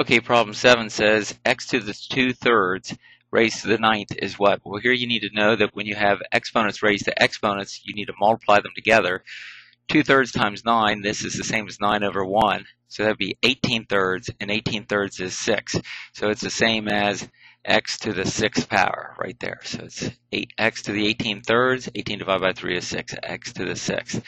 Okay, problem 7 says x to the 2 thirds raised to the ninth is what? Well, here you need to know that when you have exponents raised to exponents, you need to multiply them together. 2 thirds times 9, this is the same as 9 over 1. So that would be 18 thirds, and 18 thirds is 6. So it's the same as x to the 6th power right there. So it's 8x to the 18 thirds, 18 divided by 3 is 6, x to the 6th.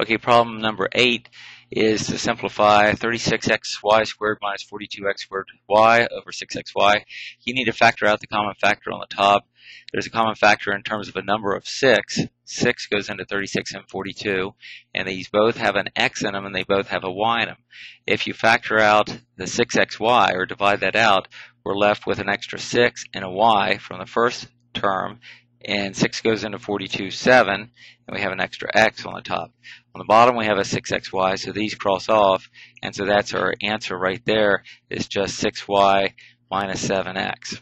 Okay, problem number 8 is to simplify 36xy squared minus 42x squared y over 6xy. You need to factor out the common factor on the top. There's a common factor in terms of a number of 6. 6 goes into 36 and 42, and these both have an x in them and they both have a y in them. If you factor out the 6xy or divide that out, we're left with an extra 6 and a y from the first term, and 6 goes into 42, 7, and we have an extra x on the top. On the bottom we have a 6xy, so these cross off, and so that's our answer right there, is just 6y minus 7x.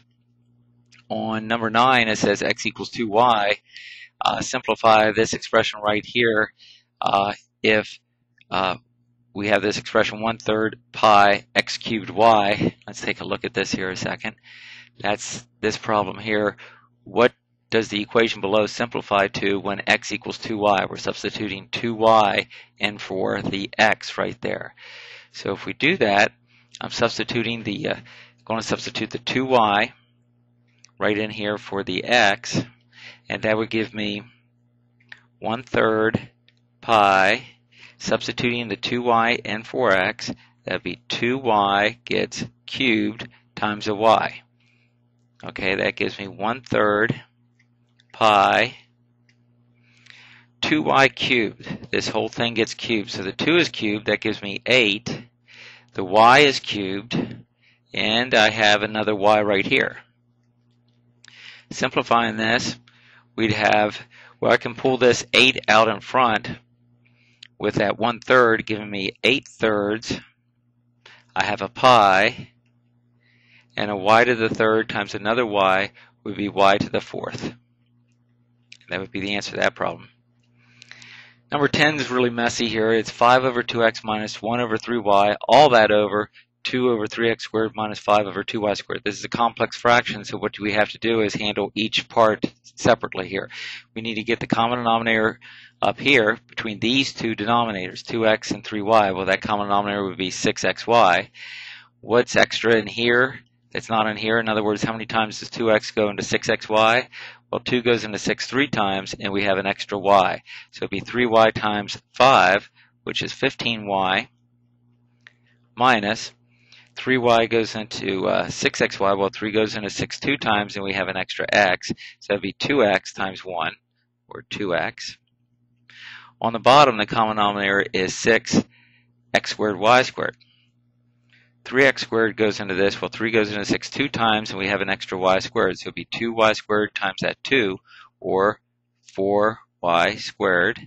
On number 9 it says x equals 2y. Uh, simplify this expression right here. Uh, if uh, we have this expression 1 third pi x cubed y. Let's take a look at this here a second. That's this problem here. What does the equation below simplify to when x equals 2y? We're substituting 2y in for the x right there. So if we do that, I'm substituting the, uh, going to substitute the 2y right in here for the x, and that would give me 1 third pi Substituting the 2y in for x, that would be 2y gets cubed times a y. Okay, that gives me 1 third pi 2y cubed. This whole thing gets cubed. So the 2 is cubed, that gives me 8. The y is cubed, and I have another y right here. Simplifying this, we'd have, well, I can pull this 8 out in front with that one third giving me eight thirds. I have a pi, and a y to the third times another y would be y to the fourth. That would be the answer to that problem. Number 10 is really messy here. It's 5 over 2x minus 1 over 3y, all that over 2 over 3x squared minus 5 over 2y squared. This is a complex fraction, so what do we have to do is handle each part separately here. We need to get the common denominator up here between these two denominators, 2x and 3y. Well, that common denominator would be 6xy. What's extra in here that's not in here? In other words, how many times does 2x go into 6xy? Well, 2 goes into 6 three times, and we have an extra y. So it would be 3y times 5, which is 15y, minus 3y goes into uh, 6xy, well 3 goes into 6 two times and we have an extra x, so it'd be 2x times 1, or 2x. On the bottom the common denominator is 6x squared y squared. 3x squared goes into this, well 3 goes into 6 two times and we have an extra y squared, so it would be 2y squared times that 2, or 4y squared.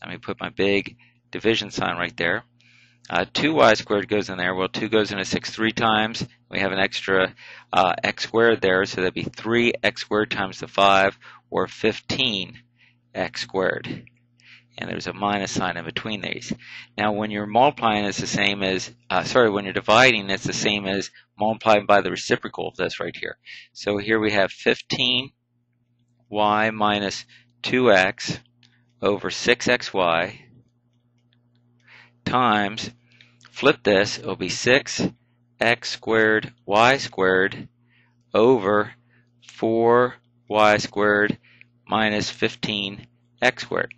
Let me put my big division sign right there. Uh, 2y squared goes in there. Well, 2 goes into 6 three times. We have an extra uh, x squared there, so that'd be 3x squared times the 5, or 15x squared. And there's a minus sign in between these. Now, when you're multiplying, it's the same as, uh, sorry, when you're dividing, it's the same as multiplying by the reciprocal of this right here. So here we have 15y minus 2x over 6xy times, flip this, it'll be 6x squared y squared over 4y squared minus 15x squared.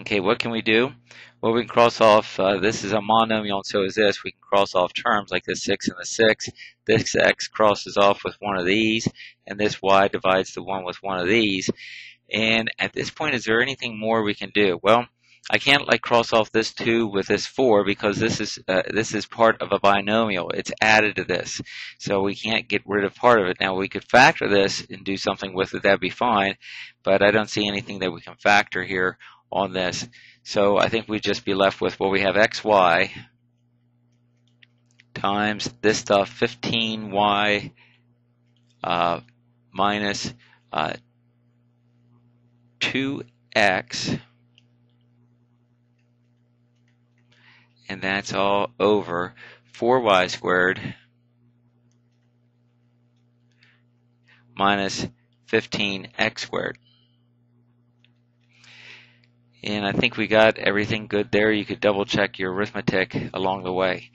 Okay, what can we do? Well, we can cross off, uh, this is a monomial and so is this. We can cross off terms like the 6 and the 6. This x crosses off with one of these, and this y divides the 1 with one of these. And at this point, is there anything more we can do? Well, I can't like cross off this 2 with this 4 because this is uh, this is part of a binomial. It's added to this. So we can't get rid of part of it. Now we could factor this and do something with it. That'd be fine. But I don't see anything that we can factor here on this. So I think we'd just be left with, well, we have xy times this stuff, 15y uh, minus, uh, 2x, and that's all over 4y squared minus 15x squared. And I think we got everything good there. You could double check your arithmetic along the way.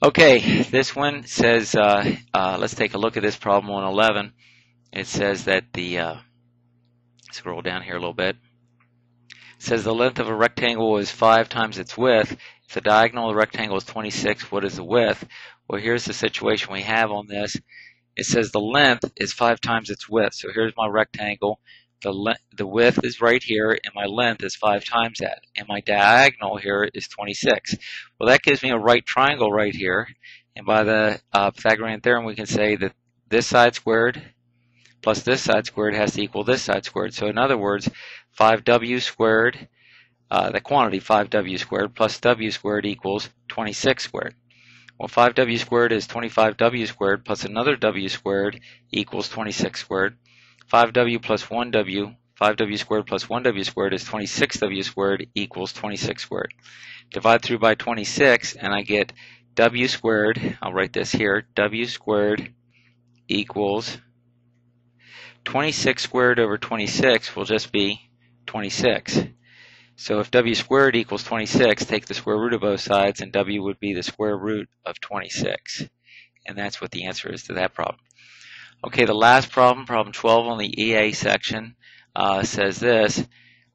Okay, this one says, uh, uh, let's take a look at this problem on 11. It says that the, uh, scroll down here a little bit. It says the length of a rectangle is 5 times its width. If the diagonal of the rectangle is 26, what is the width? Well, here's the situation we have on this. It says the length is 5 times its width. So here's my rectangle. The, the width is right here, and my length is 5 times that. And my diagonal here is 26. Well, that gives me a right triangle right here. And by the uh, Pythagorean theorem, we can say that this side squared plus this side squared has to equal this side squared. So in other words, 5w squared, uh, the quantity 5w squared plus w squared equals 26 squared. Well, 5w squared is 25w squared plus another w squared equals 26 squared. 5w plus 1w, 5w squared plus 1w squared is 26w squared equals 26 squared. Divide through by 26 and I get w squared, I'll write this here, w squared equals 26 squared over 26 will just be 26. So if w squared equals 26, take the square root of both sides and w would be the square root of 26. And that's what the answer is to that problem. Okay, the last problem, problem 12 on the EA section, uh, says this.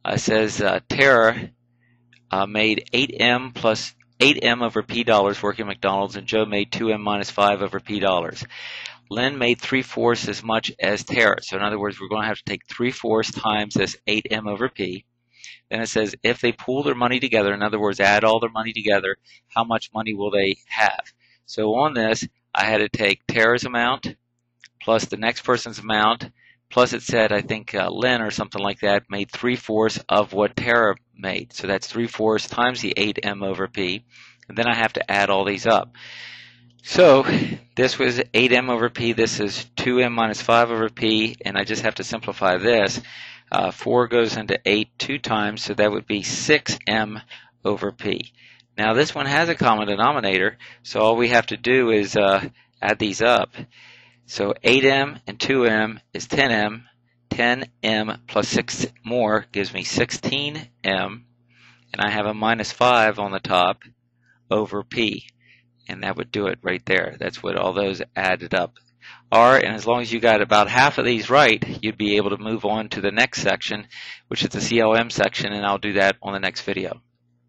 Uh, says uh, Tara uh, made 8m plus 8m over p dollars working at McDonald's, and Joe made 2m minus 5 over p dollars. Lynn made 3 fourths as much as Tara. So in other words, we're going to have to take 3 fourths times this 8m over p. Then it says if they pool their money together, in other words, add all their money together, how much money will they have? So on this, I had to take Tara's amount, plus the next person's amount, plus it said, I think uh, Lynn or something like that made 3 fourths of what Tara made. So that's 3 fourths times the 8m over p. And then I have to add all these up. So this was 8m over p, this is 2m minus 5 over p, and I just have to simplify this. Uh, 4 goes into 8 two times, so that would be 6m over p. Now this one has a common denominator, so all we have to do is uh, add these up. So 8m and 2m is 10m. 10m plus 6 more gives me 16m. And I have a minus 5 on the top over p. And that would do it right there. That's what all those added up are. And as long as you got about half of these right, you'd be able to move on to the next section, which is the CLM section. And I'll do that on the next video.